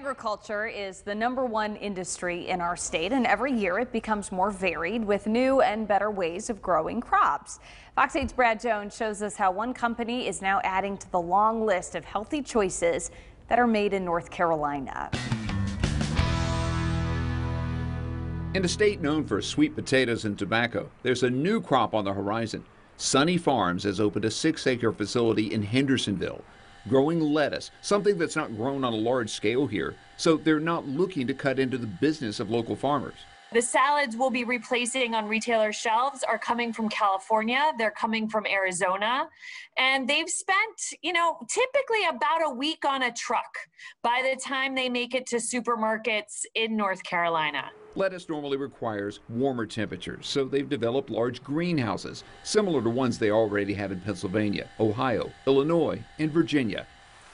Agriculture is the number one industry in our state, and every year it becomes more varied with new and better ways of growing crops. Fox 8's Brad Jones shows us how one company is now adding to the long list of healthy choices that are made in North Carolina. In a state known for sweet potatoes and tobacco, there's a new crop on the horizon. Sunny Farms has opened a six acre facility in Hendersonville growing lettuce, something that's not grown on a large scale here, so they're not looking to cut into the business of local farmers. The salads we'll be replacing on retailer shelves are coming from California. They're coming from Arizona. And they've spent, you know, typically about a week on a truck by the time they make it to supermarkets in North Carolina. Lettuce normally requires warmer temperatures, so they've developed large greenhouses, similar to ones they already have in Pennsylvania, Ohio, Illinois, and Virginia.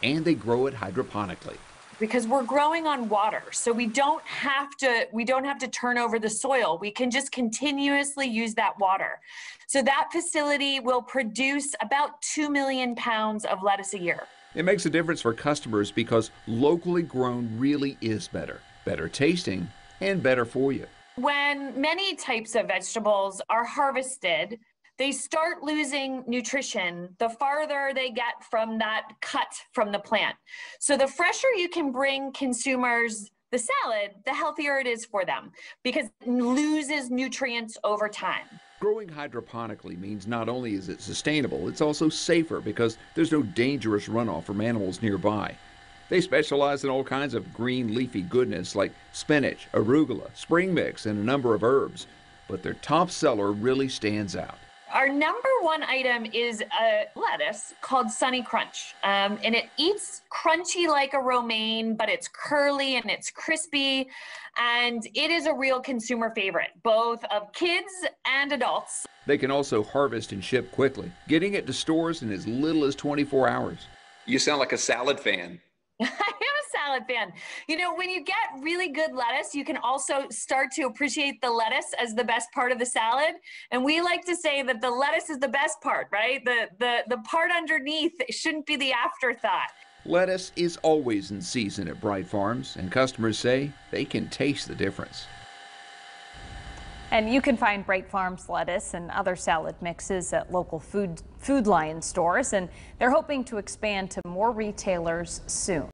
And they grow it hydroponically because we're growing on water. So we don't have to we don't have to turn over the soil. We can just continuously use that water. So that facility will produce about 2 million pounds of lettuce a year. It makes a difference for customers because locally grown really is better better tasting and better for you. When many types of vegetables are harvested they start losing nutrition the farther they get from that cut from the plant. So the fresher you can bring consumers the salad, the healthier it is for them because it loses nutrients over time. Growing hydroponically means not only is it sustainable, it's also safer because there's no dangerous runoff from animals nearby. They specialize in all kinds of green leafy goodness like spinach, arugula, spring mix, and a number of herbs. But their top seller really stands out. Our number one item is a lettuce called Sunny Crunch. Um, and it eats crunchy like a romaine, but it's curly and it's crispy. And it is a real consumer favorite, both of kids and adults. They can also harvest and ship quickly, getting it to stores in as little as 24 hours. You sound like a salad fan. salad fan. You know, when you get really good lettuce, you can also start to appreciate the lettuce as the best part of the salad. And we like to say that the lettuce is the best part, right? The the the part underneath shouldn't be the afterthought. Lettuce is always in season at Bright Farms, and customers say they can taste the difference. And you can find Bright Farms lettuce and other salad mixes at local food Food Lion stores, and they're hoping to expand to more retailers soon.